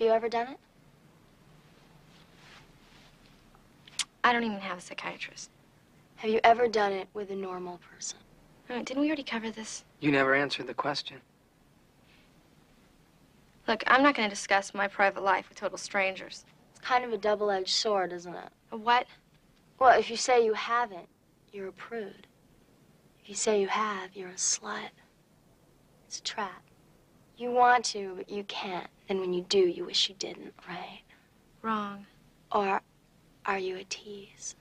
you ever done it? I don't even have a psychiatrist. Have you ever done it with a normal person? Uh, didn't we already cover this? You never answered the question. Look, I'm not going to discuss my private life with total strangers. It's kind of a double-edged sword, isn't it? A what? Well, if you say you haven't, you're a prude. If you say you have, you're a slut. It's a trap. You want to, but you can't. Then when you do, you wish you didn't, right? Wrong. Or are you a tease?